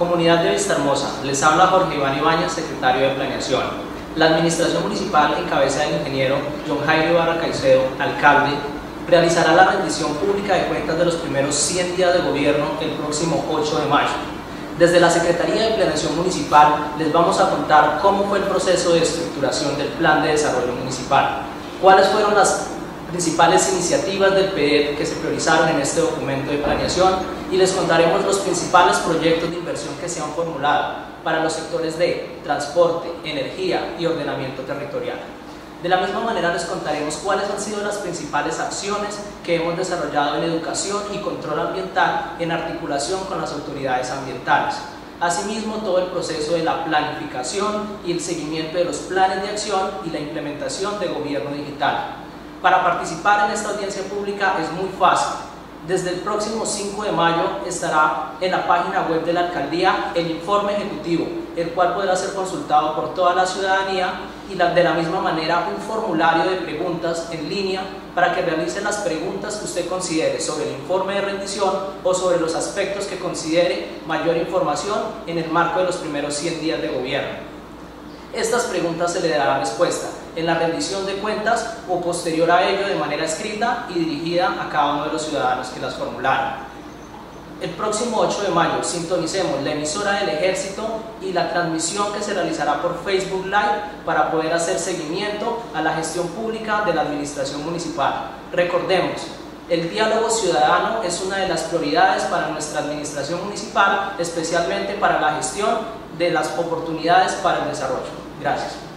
Comunidad de Vista Hermosa, les habla Jorge Iván Ibáñez, secretario de Planeación. La Administración Municipal, en cabeza del ingeniero John Jairo Ibarra Caicedo, alcalde, realizará la rendición pública de cuentas de los primeros 100 días de gobierno el próximo 8 de mayo. Desde la Secretaría de Planeación Municipal les vamos a contar cómo fue el proceso de estructuración del Plan de Desarrollo Municipal, cuáles fueron las principales iniciativas del PED que se priorizaron en este documento de planeación y les contaremos los principales proyectos de inversión que se han formulado para los sectores de transporte, energía y ordenamiento territorial. De la misma manera les contaremos cuáles han sido las principales acciones que hemos desarrollado en educación y control ambiental en articulación con las autoridades ambientales. Asimismo, todo el proceso de la planificación y el seguimiento de los planes de acción y la implementación de gobierno digital. Para participar en esta audiencia pública es muy fácil. Desde el próximo 5 de mayo estará en la página web de la alcaldía el informe ejecutivo, el cual podrá ser consultado por toda la ciudadanía y de la misma manera un formulario de preguntas en línea para que realice las preguntas que usted considere sobre el informe de rendición o sobre los aspectos que considere mayor información en el marco de los primeros 100 días de gobierno. Estas preguntas se le dará respuesta en la rendición de cuentas o posterior a ello de manera escrita y dirigida a cada uno de los ciudadanos que las formularon. El próximo 8 de mayo sintonicemos la emisora del Ejército y la transmisión que se realizará por Facebook Live para poder hacer seguimiento a la gestión pública de la Administración Municipal. Recordemos, el diálogo ciudadano es una de las prioridades para nuestra Administración Municipal, especialmente para la gestión de las oportunidades para el desarrollo. gracias